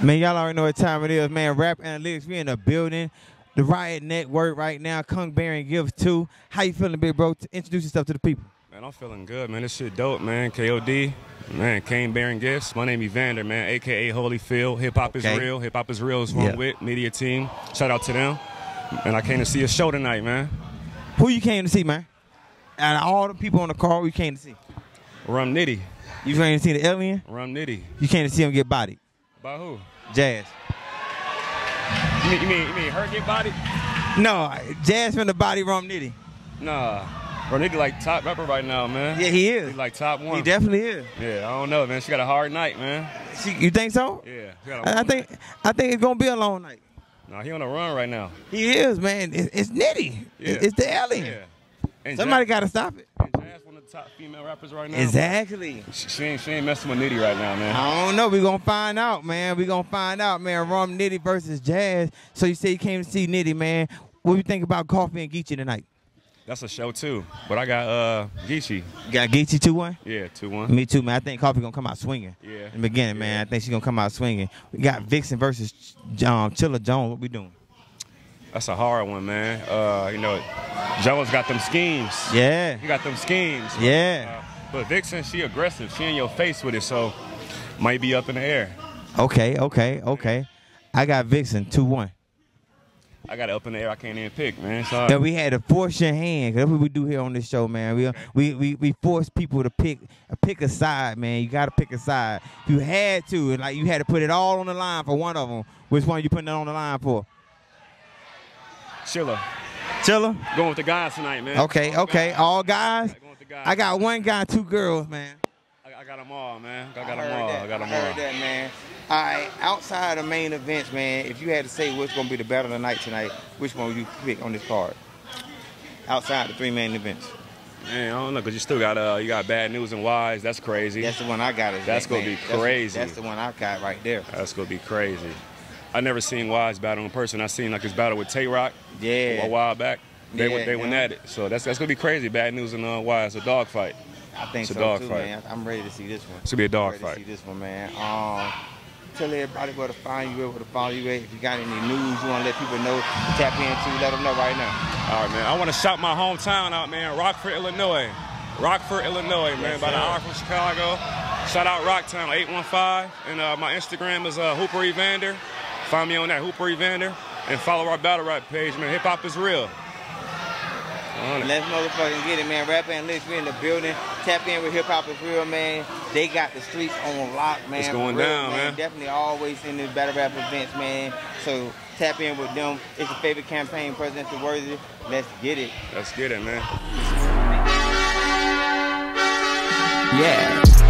Man, y'all already know what time it is, man. Rap Analytics, we in the building. The Riot Network right now. Came Bearing Gifts 2. How you feeling, big bro? Introduce yourself to the people. Man, I'm feeling good, man. This shit dope, man. KOD, man. Came Bearing Gifts. My name is Evander, man, aka Holyfield. Hip hop Okay. is real. Hip hop is real is one Yeah. with media team. Shout out to them. And I came to see a show tonight, man. Who you came to see, man? Out of all the people on the car, who you came to see? Rum Nitty. You came to see the alien? Rum Nitty. You came to see him get bodied. By who? Jaz. You mean, you mean, you mean her get body? No, Jaz from the body Rum Nitty. Nah. Rum Nitty like top rapper right now, man. Yeah, he is. He like top one. He definitely is. yeah, I don't know, man. She got a hard night, man. She, you think so? Yeah. she got a I, I think night. I think it's gonna be a long night. Nah, he on a run right now. He is, man. It's, it's Nitty. Yeah. It's, it's the alien. Yeah. And Somebody got to stop it. and Jaz one of the top female rappers right now. Exactly. She, she ain't she ain't messing with Nitty right now, man. I don't know. We're gonna find out, man. We're gonna find out, man. Rum Nitty versus Jaz. So you say you came to see Nitty, man. What do you think about Coffee and Geechi tonight? That's a show too. But I got uh Geechi. You got Geechi 2-1? Yeah, two one. Me too, man. I think Coffee gonna come out swinging. Yeah. In the beginning, man. I think she's gonna come out swinging. We got Viixen versus um, Chilla Jones. What we doing? That's a hard one, man. Uh, you know, Jones got them schemes. Yeah. He got them schemes. Yeah. Uh, but Viixen, she aggressive. She in your face with it, so might be up in the air. Okay, okay, okay. I got Viixen 2-1. I got it up in the air. I can't even pick, man. So Then we had to force your hand. 'cause That's what we do here on this show, man. We we we, we force people to pick pick a side, man. You got to pick a side. If you had to, and like you had to put it all on the line for one of them. Which one you putting it on the line for? Chilla. Chilla. Going with the guys tonight, man. Okay, All okay. guys. All guys. Going with the guys. I got one guy, two girls, man. I, I got them all, man. I got I them all. that. I got them I heard all. that, man. All right, outside of main events, man, if you had to say what's going to be the battle of the night tonight, which one would you pick on this card? Outside the three main events. Man, I don't know, cause you still got uh, you got bad news and wise. That's crazy. That's the one I got. That's that gonna man. be That's- crazy. That's, the one I got right there. That's gonna be crazy. I never seen Wise battle in person. I seen like his battle with Tay Roc Yeah. a while back. They Yeah, went they went yeah. at it. So that's that's gonna be crazy. Bad news and uh, Wise a dog fight. I think It's a so dog too, fight. man. I'm ready to see this one. It's gonna be a dog I'm ready fight. to see this one, man. Um, tell everybody where to find you, where to follow you at. If you got any news you want to let people know, tap into, let them know right now. All right, man. I want to shout my hometown out, man. Rockford, Illinois. Rockford, Illinois, man. Yes, About an hour from Chicago. Shout out Rocktown 815. And uh, my Instagram is uh, Hooper Evander. Find me on that, Hooper Evander. And follow our battle rap page, man. Hip hop is real. Let's motherfucking get it, man. Rap Analytics, we in the building. Tap in with Hip Hop is Real, man. They got the streets on lock, man. It's going real, down, man. Definitely always in the battle rap events, man. So tap in with them. It's your favorite campaign, Presidential Worthy. Let's get it. Let's get it, man. Yeah.